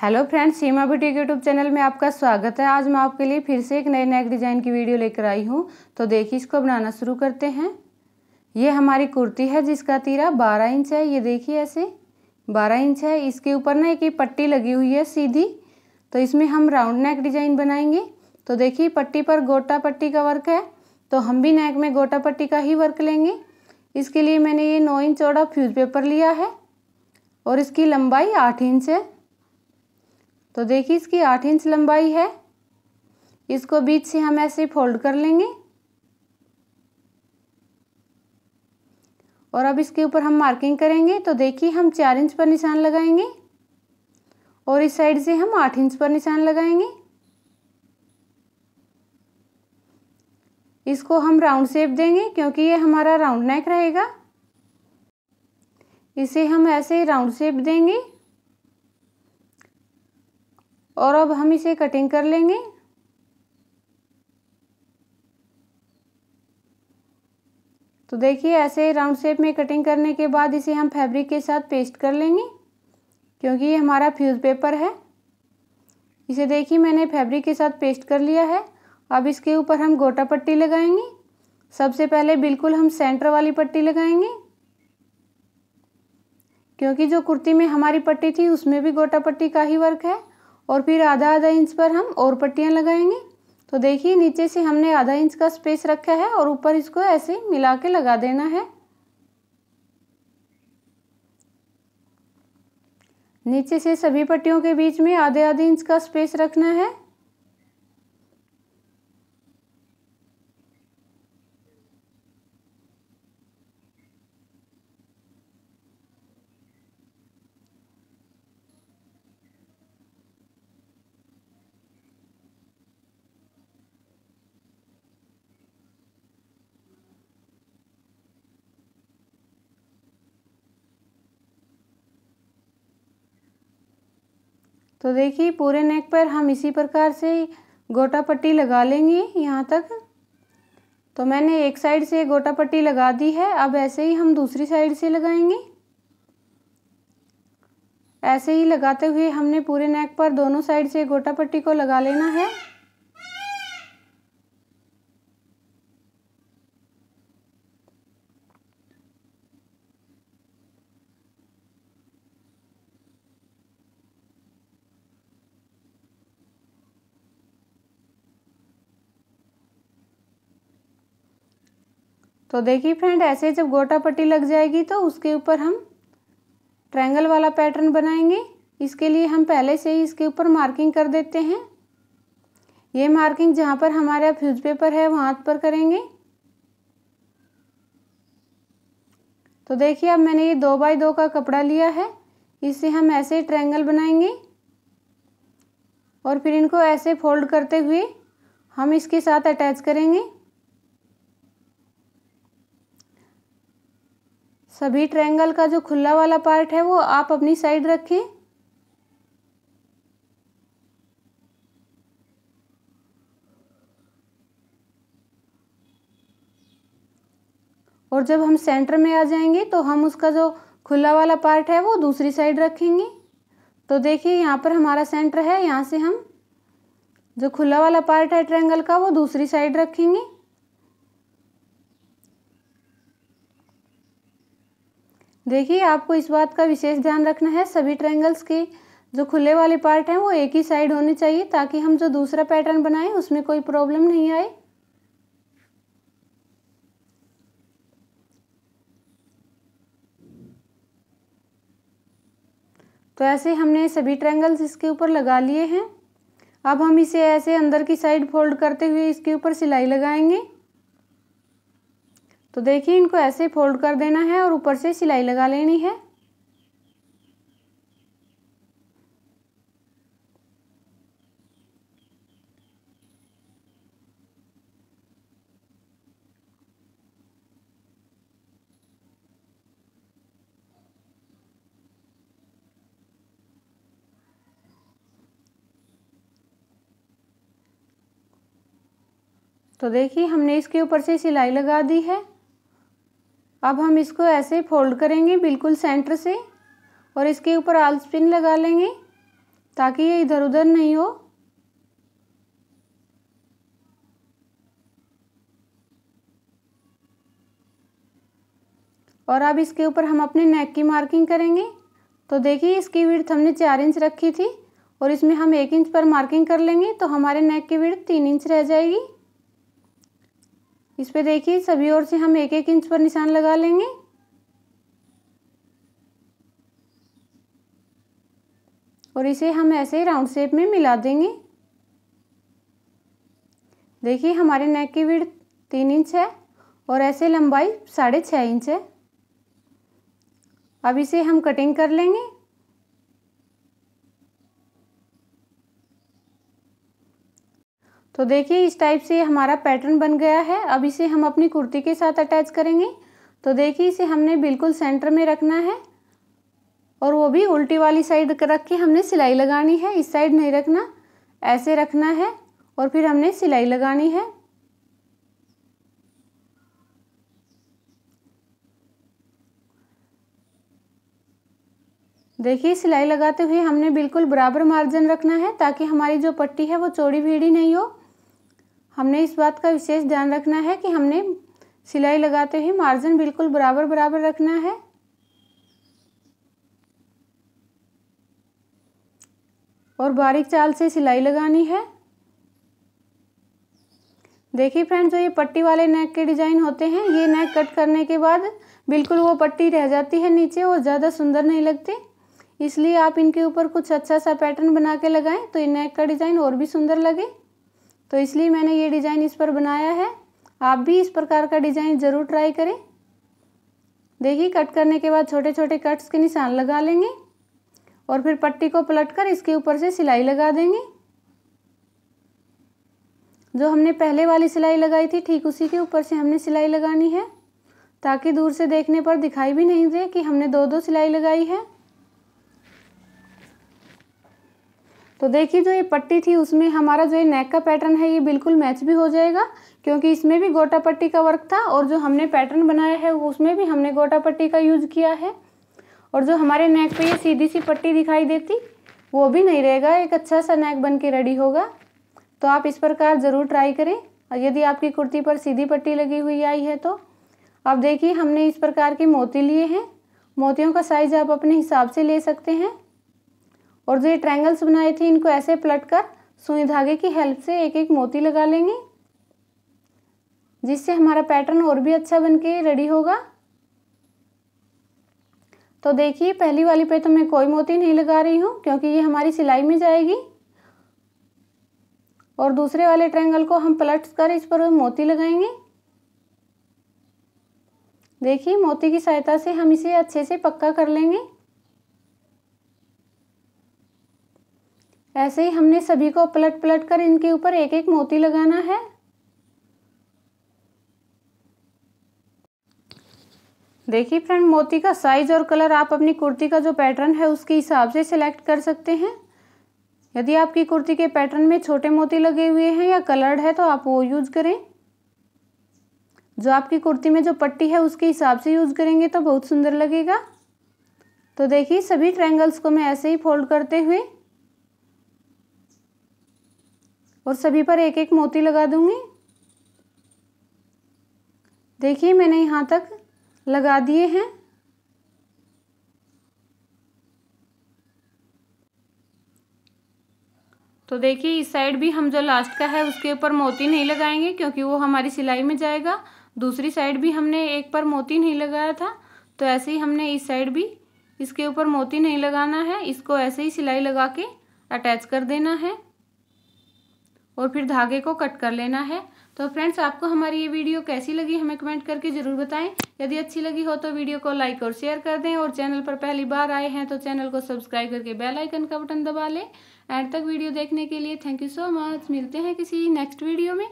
Hello friends Seema boutique YouTube channel में आपका स्वागत है। आज मैं आपके लिए फिर से एक नए नेक डिज़ाइन की वीडियो लेकर आई हूँ। तो देखिए, इसको बनाना शुरू करते हैं। ये हमारी कुर्ती है जिसका तीरा बारह इंच है। ये देखिए ऐसे, बारह इंच है। इसके ऊपर ना एक पट्टी लगी हुई है सीधी। तो इसमें हम राउंड नेक डिज़ाइन बनाएँगे। तो देखिए, पट्टी पर गोटा पट्टी का वर्क है। तो हम भी नेक में गोटा पट्टी का ही वर्क लेंगे। इसके लिए मैंने ये नौ इंच चौड़ा फ्यूज पेपर लिया है। और इसकी लंबाई आठ इंच है। तो देखिए इसकी आठ इंच लंबाई है। इसको बीच से हम ऐसे फोल्ड कर लेंगे। और अब इसके ऊपर हम मार्किंग करेंगे तो देखिए हम चार इंच पर निशान लगाएँगे। और इस साइड से हम आठ इंच पर निशान लगाएँगे। इसको हम राउंड शेप देंगे क्योंकि ये हमारा राउंड नेक रहेगा। इसे हम ऐसे राउंड शेप देंगे। और अब हम इसे कटिंग कर लेंगे। तो देखिए, ऐसे राउंड शेप में कटिंग करने के बाद इसे हम फैब्रिक के साथ पेस्ट कर लेंगे, क्योंकि ये हमारा फ्यूज पेपर है। इसे देखिए, मैंने फैब्रिक के साथ पेस्ट कर लिया है। अब इसके ऊपर हम गोटा पट्टी लगाएँगे। सबसे पहले बिल्कुल हम सेंटर वाली पट्टी लगाएँगे, क्योंकि जो कुर्ती में हमारी पट्टी थी, उसमें भी गोटा पट्टी का ही वर्क है। और फिर आधा आधा इंच पर हम और पट्टियाँ लगाएँगे। तो देखिए, नीचे से हमने आधा इंच का स्पेस रखा है और ऊपर इसको ऐसे मिला के लगा देना है। नीचे से सभी पट्टियों के बीच में आधे आधे इंच का स्पेस रखना है। तो देखिए, पूरे नेक पर हम इसी प्रकार से गोटा पट्टी लगा लेंगे यहाँ तक। तो मैंने एक साइड से गोटा पट्टी लगा दी है, अब ऐसे ही हम दूसरी साइड से लगाएँगे। ऐसे ही लगाते हुए हमने पूरे नेक पर दोनों साइड से गोटा पट्टी को लगा लेना है। तो देखिए फ्रेंड ऐसे जब गोटा पट्टी लग जाएगी तो उसके ऊपर हम ट्रायंगल वाला पैटर्न बनाएँगे। इसके लिए हम पहले से ही इसके ऊपर मार्किंग कर देते हैं। ये मार्किंग जहाँ पर हमारा फ्यूज पेपर है, वहाँ पर करेंगे। तो देखिए, अब मैंने ये दो बाई दो का कपड़ा लिया है। इससे हम ऐसे ट्रायंगल बनाएँगे। और फिर इनको ऐसे फोल्ड करते हुए हम इसके साथ अटैच करेंगे। सभी ट्रायंगल का जो खुला वाला पार्ट है वो आप अपनी साइड रखें। और जब हम सेंटर में आ जाएँगे तो हम उसका जो खुला वाला पार्ट है वो दूसरी साइड रखेंगे। तो देखिए यहाँ पर हमारा सेंटर है, यहाँ से हम जो खुला वाला पार्ट है ट्रायंगल का वो दूसरी साइड रखेंगे। देखिए, आपको इस बात का विशेष ध्यान रखना है, सभी ट्रायंगल्स के जो खुले वाले पार्ट हैं, वो एक ही साइड होने चाहिए ताकि हम जो दूसरा पैटर्न बनाएँ, उसमें कोई प्रॉब्लम नहीं आए। तो ऐसे हमने सभी ट्रायंगल्स इसके ऊपर लगा लिए हैं। अब हम इसे ऐसे अंदर की साइड फोल्ड करते हुए इसके ऊपर सिलाई लगाएँगे। तो देखिए, इनको ऐसे फोल्ड कर देना है और ऊपर से सिलाई लगा लेनी है। तो देखिए, हमने इसके ऊपर से सिलाई लगा दी है। अब हम इसको ऐसे फोल्ड करेंगे बिल्कुल सेंटर से और इसके ऊपर आल स्पिन लगा लेंगे ताकि ये इधर उधर नहीं हो। और अब इसके ऊपर हम अपने नेक की मार्किंग करेंगे। तो देखिए इसकी विड्थ हमने चार इंच रखी थी और इसमें हम एक इंच पर मार्किंग कर लेंगे तो हमारे नेक की विड्थ तीन इंच रह जाएगी। इस पर देखिए, सभी ओर से हम एक एक इंच पर निशान लगा लेंगे। और इसे हम ऐसे राउंड शेप में मिला देंगे। देखिए, हमारे नेक की विड्थ तीन इंच है और ऐसे लंबाई साढ़े छः इंच है। अब इसे हम कटिंग कर लेंगे। तो देखिए, इस टाइप से हमारा पैटर्न बन गया है। अब इसे हम अपनी कुर्ती के साथ अटैच करेंगे। तो देखिए, इसे हमने बिल्कुल सेंटर में रखना है। और वो भी उल्टी वाली साइड रख के हमने सिलाई लगानी है। इस साइड नहीं रखना, ऐसे रखना है और फिर हमने सिलाई लगानी है। देखिए, सिलाई लगाते हुए हमने बिल्कुल बराबर मार्जिन रखना है ताकि हमारी जो पट्टी है वो चौड़ी भीड़ी नहीं हो। हमने इस बात का विशेष ध्यान रखना है कि हमने सिलाई लगाते हुए मार्जिन बिल्कुल बराबर बराबर रखना है। और बारीक चाल से सिलाई लगानी है। देखिए फ्रेंड जो ये पट्टी वाले नेक के डिज़ाइन होते हैं, ये नेक कट करने के बाद बिल्कुल वो पट्टी रह जाती है नीचे और ज़्यादा सुंदर नहीं लगती। इसलिए आप इनके ऊपर कुछ अच्छा सा पैटर्न बना के लगाएँ तो ये नेक का डिज़ाइन और भी सुंदर लगे। तो इसलिए मैंने ये डिज़ाइन इस पर बनाया है। आप भी इस प्रकार का डिज़ाइन ज़रूर ट्राई करें। देखिए, कट करने के बाद छोटे छोटे कट्स के निशान लगा लेंगे और फिर पट्टी को पलट कर इसके ऊपर से सिलाई लगा देंगे। जो हमने पहले वाली सिलाई लगाई थी, ठीक उसी के ऊपर से हमने सिलाई लगानी है, ताकि दूर से देखने पर दिखाई भी नहीं दे कि हमने दो दो सिलाई लगाई है। तो देखिए, जो ये पट्टी थी, उसमें हमारा जो ये नेक का पैटर्न है, ये बिल्कुल मैच भी हो जाएगा, क्योंकि इसमें भी गोटा पट्टी का वर्क था और जो हमने पैटर्न बनाया है उसमें भी हमने गोटा पट्टी का यूज़ किया है। और जो हमारे नेक पे ये सीधी सी पट्टी दिखाई देती, वो भी नहीं रहेगा, एक अच्छा सा नेक बन के रेडी होगा। तो आप इस प्रकार ज़रूर ट्राई करें। और यदि आपकी कुर्ती पर सीधी पट्टी लगी हुई आई है तो अब देखिए, हमने इस प्रकार के मोती लिए हैं। मोतियों का साइज़ आप अपने हिसाब से ले सकते हैं। और जो ये ट्रायंगल्स बनाए थे, इनको ऐसे पलट कर सुई धागे की हेल्प से एक एक मोती लगा लेंगे, जिससे हमारा पैटर्न और भी अच्छा बन के रेडी होगा। तो देखिए, पहली वाली पे तो मैं कोई मोती नहीं लगा रही हूँ, क्योंकि ये हमारी सिलाई में जाएगी। और दूसरे वाले ट्रायंगल को हम पलट कर इस पर मोती लगाएँगे। देखिए, मोती की सहायता से हम इसे अच्छे से पक्का कर लेंगे। ऐसे ही हमने सभी को पलट पलट कर इनके ऊपर एक एक मोती लगाना है। देखिए फ्रेंड, मोती का साइज़ और कलर आप अपनी कुर्ती का जो पैटर्न है उसके हिसाब से सिलेक्ट कर सकते हैं। यदि आपकी कुर्ती के पैटर्न में छोटे मोती लगे हुए हैं या कलर्ड है तो आप वो यूज़ करें। जो आपकी कुर्ती में जो पट्टी है उसके हिसाब से यूज़ करेंगे तो बहुत सुंदर लगेगा। तो देखिए, सभी ट्रायंगल्स को मैं ऐसे ही फोल्ड करते हुए और सभी पर एक एक मोती लगा दूँगी। देखिए, मैंने यहाँ तक लगा दिए हैं। तो देखिए, इस साइड भी हम जो लास्ट का है, उसके ऊपर मोती नहीं लगाएँगे, क्योंकि वो हमारी सिलाई में जाएगा। दूसरी साइड भी हमने एक पर मोती नहीं लगाया था तो ऐसे ही हमने इस साइड भी इसके ऊपर मोती नहीं लगाना है। इसको ऐसे ही सिलाई लगा के अटैच कर देना है। और फिर धागे को कट कर लेना है। तो फ्रेंड्स, आपको हमारी ये वीडियो कैसी लगी हमें कमेंट करके ज़रूर बताएँ। यदि अच्छी लगी हो तो वीडियो को लाइक और शेयर कर दें और चैनल पर पहली बार आए हैं तो चैनल को सब्सक्राइब करके बेल आइकन का बटन दबा लें। एंड तक वीडियो देखने के लिए थैंक यू सो मच। मिलते हैं किसी नेक्स्ट वीडियो में।